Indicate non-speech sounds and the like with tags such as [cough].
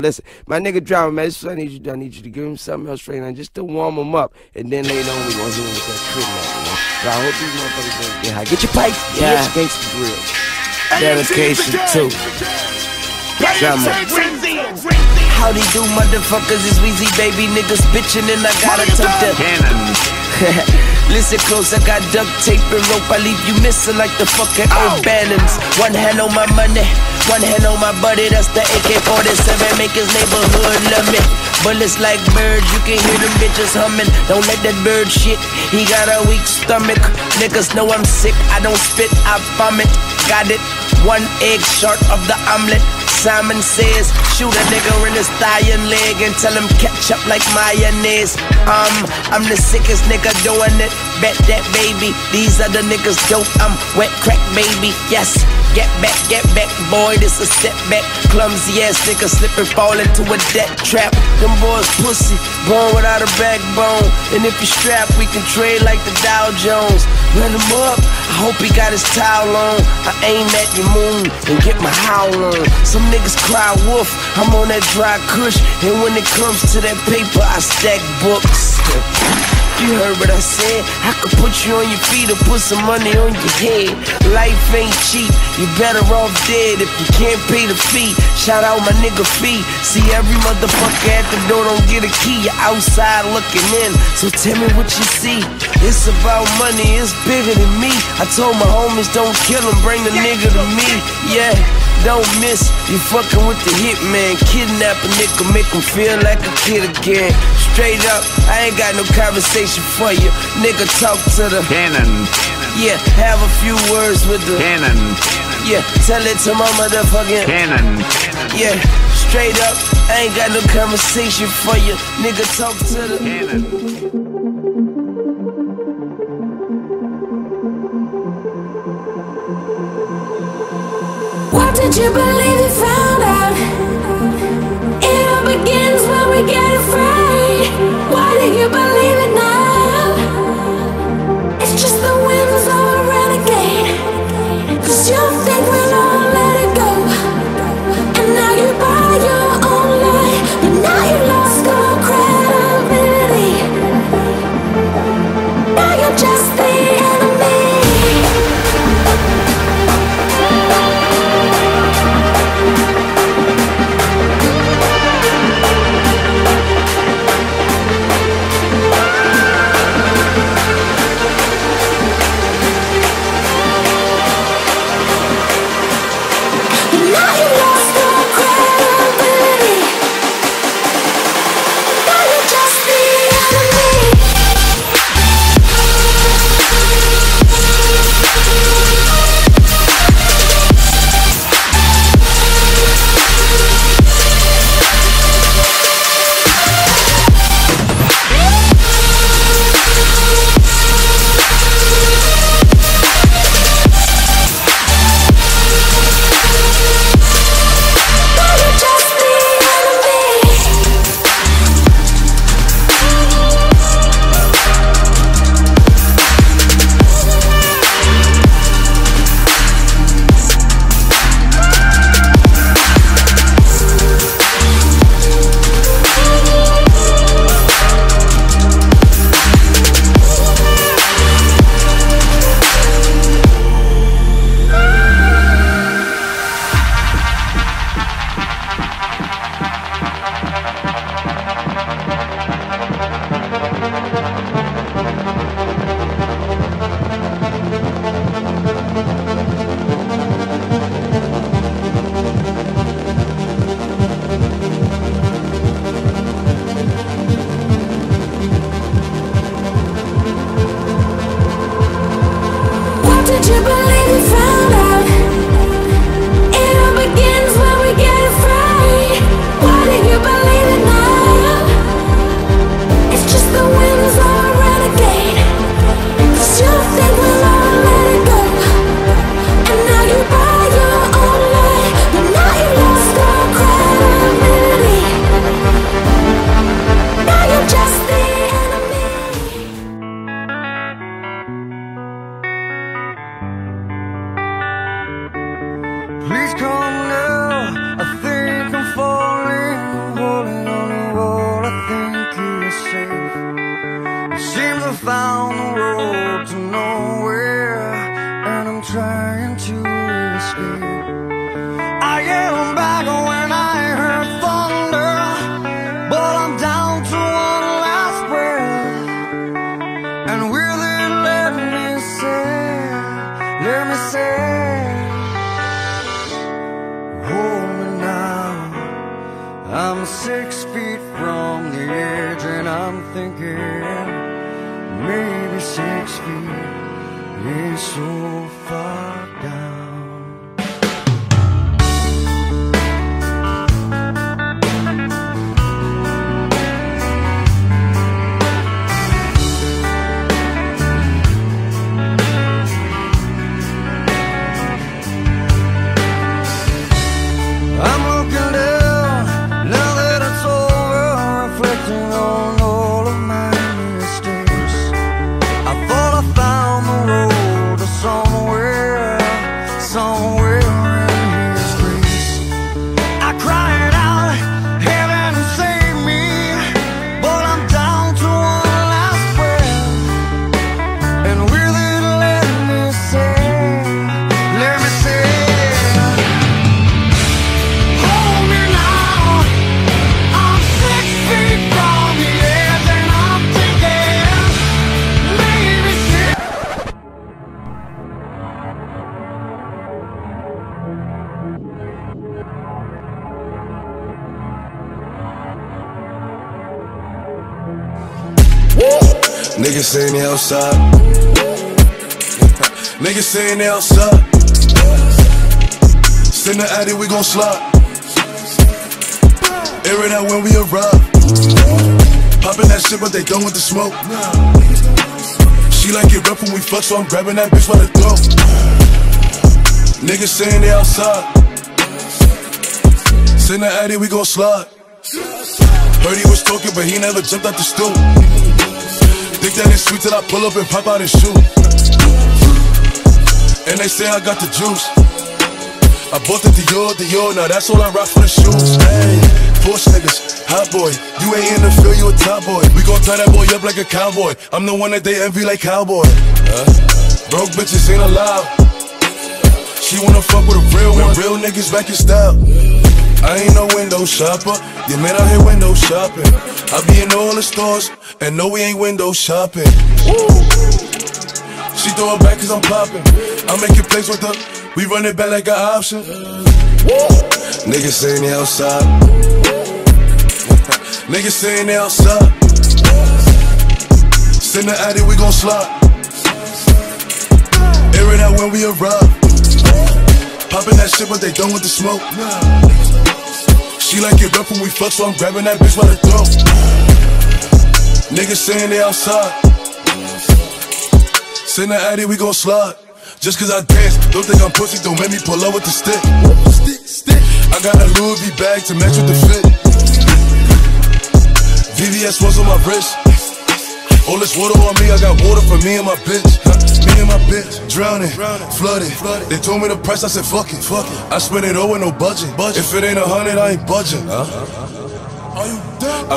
Listen, my nigga drama, man, this is what I need you to do. I need you to give him something else right now, just to warm him up. And then later on, we gonna hit him with that trick man. You know? But I hope these motherfuckers don't get high. Get your pipe, Yeah. get your gangsta grill. Dedication too. Drama. Howdy do, motherfuckers, it's Weezy baby niggas bitchin' and I gotta tuck the [laughs] Listen close, I got duct tape and rope. I leave you missing like the fucking old Bannons. One hand on my money, one hand on my buddy. That's the AK-47. Make his neighborhood love me. Bullets like birds, you can hear them bitches humming. Don't let that bird shit. He got a weak stomach. Niggas know I'm sick. I don't spit, I vomit. Got it. One egg short of the omelet. Simon says, shoot a nigga in his thigh and leg and tell him catch up like mayonnaise. Um, I'm the sickest nigga doing it. Bet that baby. These other niggas dope. I'm wet crack baby. Yes. Get back, get back, boy, this a setback. Clumsy ass nigga slip and fall into a debt trap. Them boys pussy, born without a backbone. And if you strap, we can trade like the Dow Jones. Run him up, I hope he got his towel on. I aim at your moon and get my howl on. Some niggas cry wolf, I'm on that dry kush. And when it comes to that paper, I stack books. You heard what I said. I could put you on your feet or put some money on your head. Life ain't cheap. You better off dead if you can't pay the fee. Shout out my nigga fee. See every motherfucker at the door don't get a key. You're outside looking in. So tell me what you see. It's about money. It's bigger than me. I told my homies don't kill him. Bring the nigga to me. Yeah. Don't miss, you fucking with the hitman. Kidnap a nigga, make him feel like a kid again. Straight up, I ain't got no conversation for you. Nigga, talk to the Cannon, Yeah, have a few words with the cannon, Yeah, tell it to my motherfucking cannon. Yeah, straight up, I ain't got no conversation for you. Nigga, talk to the Cannon. What did you believe you found out? It all begins when we get afraid. 집을 Please come I'm six feet from the edge and I'm thinking maybe six feet is so far Niggas saying they outside. [laughs] Niggas saying they outside. Send the addy, we gon' slide. Air it out when we arrive. Poppin' that shit, but they done with the smoke. She like it rough when we fuck, so I'm grabbing that bitch by the throat. Niggas saying they outside. Send the addy, we gon' slide. Heard he was talking, but he never jumped out the stool. Think that it's sweet till I pull up and pop out his shoe. And they say I got the juice. I bought the Dior, Dior, now that's all I rock for the shoes. Hey, Porsche niggas, hot boy. You ain't in the field, you a top boy. We gon' tie that boy up like a cowboy. I'm the one that they envy like cowboy. Huh? Broke bitches ain't allowed. She wanna fuck with a real one. Real niggas back in style. I ain't no window shopper. Yeah, man, out here window shopping. I be in all the stores, and no, we ain't window shopping. Woo. She throw it back cause I'm popping. I'm making plays with her. We run it back like an option. Niggas saying they outside. [laughs] Niggas saying they outside. Send the addy, we gon' slide. Air it out when we arrive. Popping that shit, but they done with the smoke. She like it rough when we fuck, so I'm grabbing that bitch by the throat. Niggas saying they outside. Send the addy, we gon' slide. Just cause I dance, don't think I'm pussy, don't make me pull up with the stick. Stick, stick. I got a Louis V bag to match with the fit. VVS was on my wrist. All this water on me, I got water for me and my bitch. Me and my bitch, drowning, flooded. They told me the price, I said fuck it. Fuck it. I spent it all with no budget. If it ain't a hundred, I ain't budging. Huh? Are you done? I